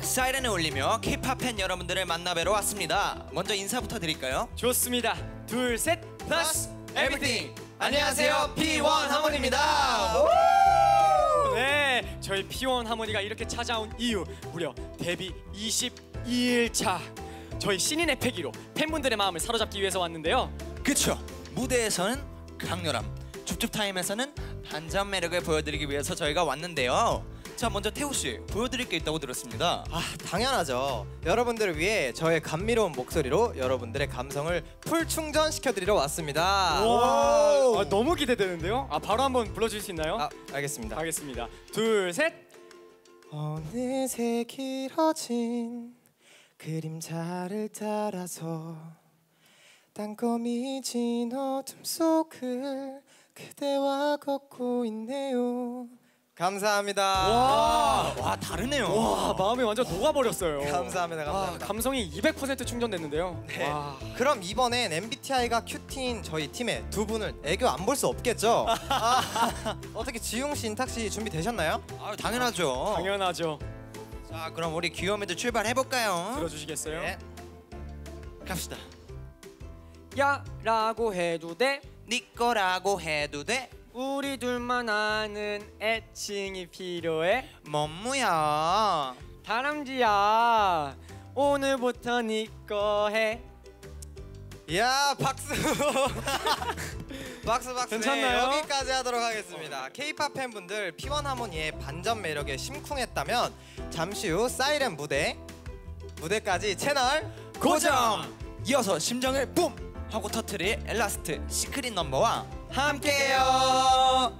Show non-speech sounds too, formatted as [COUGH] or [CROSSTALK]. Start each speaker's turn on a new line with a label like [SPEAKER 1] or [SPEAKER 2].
[SPEAKER 1] 사이렌을 울리며 K-팝 팬 여러분들을 만나뵈러 왔습니다. 먼저 인사부터 드릴까요?
[SPEAKER 2] 좋습니다. 둘, 셋, 플러스
[SPEAKER 1] 에브리띵. 안녕하세요, P1 하모니입니다.
[SPEAKER 2] 네, 저희 P1 하모니가 이렇게 찾아온 이유 무려 데뷔 22일차. 저희 신인의 패기로 팬분들의 마음을 사로잡기 위해서 왔는데요.
[SPEAKER 1] 그쵸. 무대에서는 강렬함, 줍줍 타임에서는 반전 매력을 보여드리기 위해서 저희가 왔는데요. 자, 먼저 태우 씨 보여드릴 게 있다고 들었습니다.
[SPEAKER 3] 아 당연하죠. 여러분들을 위해 저의 감미로운 목소리로 여러분들의 감성을 풀 충전시켜드리러 왔습니다.
[SPEAKER 2] 와, 아, 너무 기대되는데요. 아, 바로 한번 불러주실 수 있나요?
[SPEAKER 3] 아 알겠습니다.
[SPEAKER 2] 가겠습니다. 둘, 셋.
[SPEAKER 3] 어느새 길어진 그림자를 따라서 땅거미 진 어둠 속을 그대와 걷고 있네요. 감사합니다.
[SPEAKER 2] 와,
[SPEAKER 1] 와, 다르네요.
[SPEAKER 2] 와, 마음이 완전 녹아버렸어요.
[SPEAKER 3] 감사합니다.
[SPEAKER 2] 아,
[SPEAKER 3] 감사합니다.
[SPEAKER 2] 감성이 200% 충전됐는데요.
[SPEAKER 3] 네.
[SPEAKER 2] 와.
[SPEAKER 3] 그럼 이번엔 MBTI가 큐티인 저희 팀의 두 분을 애교 안 볼 수 없겠죠? [LAUGHS] 아, 어떻게 지용 씨, 인탁 씨 준비 되셨나요?
[SPEAKER 1] 아, 당연하죠.
[SPEAKER 2] 당연하죠.
[SPEAKER 1] 자, 그럼 우리 귀요미들 출발해 볼까요?
[SPEAKER 2] 들어주시겠어요?
[SPEAKER 3] 네.
[SPEAKER 1] 갑시다.
[SPEAKER 2] 야라고 해도 돼.
[SPEAKER 1] 네 거라고 해도 돼.
[SPEAKER 2] 우리 둘만 아는 애칭이 필요해.
[SPEAKER 1] 뭔무야.
[SPEAKER 2] 다람쥐야. 오늘부터 네거 해.
[SPEAKER 3] 이야 박수. [LAUGHS] 박수 박수.
[SPEAKER 2] 괜찮나요?
[SPEAKER 3] 네, 여기까지 하도록 하겠습니다. K-팝 팬분들 P1 하모니의 반전 매력에 심쿵했다면 잠시 후 사이렌 무대 무대까지 채널
[SPEAKER 1] 고정. 이어서 심장을 뿜 하고 터트릴 엘라스트 시크릿 넘버와 함께해요.